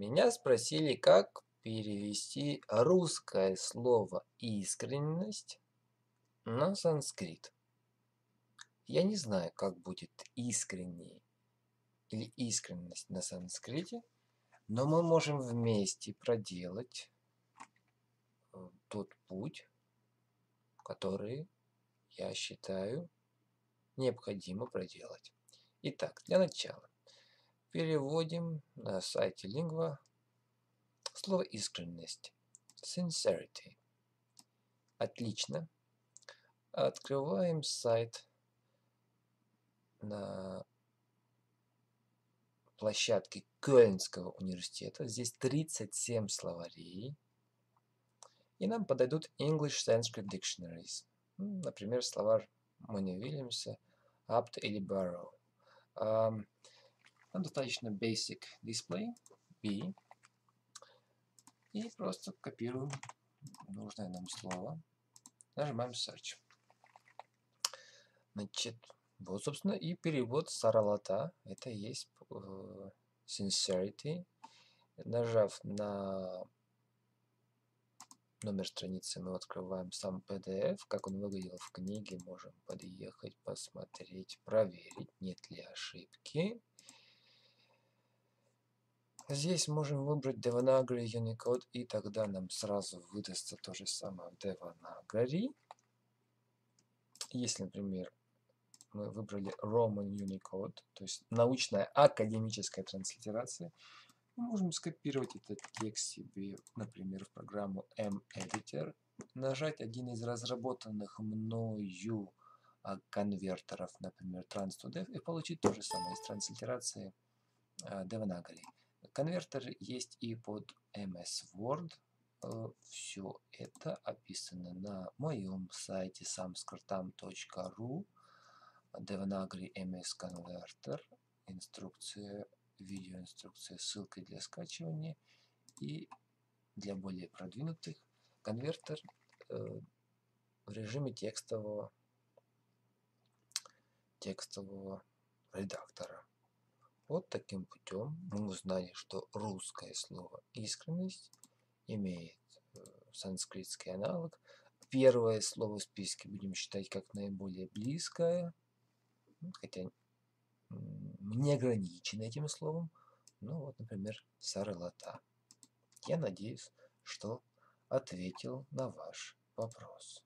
Меня спросили, как перевести русское слово «искренность» на санскрит. Я не знаю, как будет искренний или искренность на санскрите, но мы можем вместе проделать э, тот путь, который я считаю необходимо проделать. Итак, для начала переводим на сайте Lingua слово искренность. Sincerity. Отлично. Открываем сайт на площадке Кёльнского университета. Здесь 37 словарей. И нам подойдут English Sanskrit Dictionaries. Например, словарь Мони Вильямса Apt или Barrow. Um, достаточно basic display, B. И просто копируем нужное нам слово. Нажимаем Search. Значит, вот, собственно, и перевод саралата. Это есть э, sincerity. Нажав на номер страницы, мы открываем сам PDF. Как он выглядел в книге, можем подъехать, посмотреть, проверить, нет ли ошибки. Здесь можем выбрать Devanagari Unicode, и тогда нам сразу выдастся то же самое в Devanagari. Если, например, мы выбрали Roman Unicode, то есть научная академическая транслитерация, мы можем скопировать этот текст себе, например, в программу M-Editor, нажать один из разработанных мною конвертеров, например, Trans2Dev, и получить то же самое из транслитерации Devanagari. Конвертеры есть и под MS Word. Э, Все это описано на моем сайте samskrtam.ru Devanagari MS Converter, инструкция, видеоинструкция, ссылкой для скачивания и для более продвинутых конвертер э, в режиме текстового текстового редактора. Вот таким путем мы узнали, что русское слово «искренность» имеет э, санскритский аналог. Первое слово в списке будем считать как наиболее близкое, хотя не ограничен этим словом. Ну вот, например, саралата. Я надеюсь, что ответил на ваш вопрос.